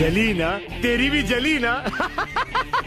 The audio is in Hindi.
जली ना तेरी भी जली ना